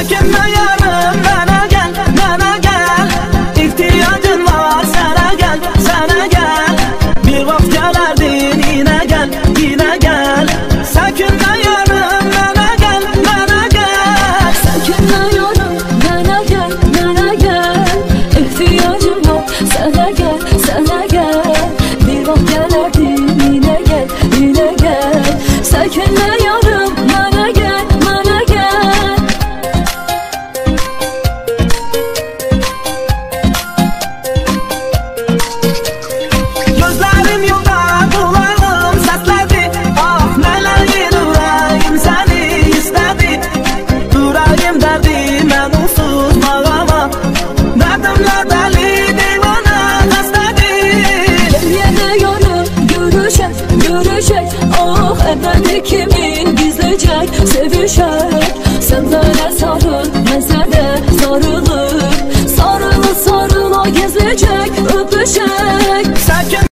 I can't Oh, kimin gizleyecek. Sevişek Sendere sarıl mesele sarılır. Sarılı sarıla gezecek öpüşek.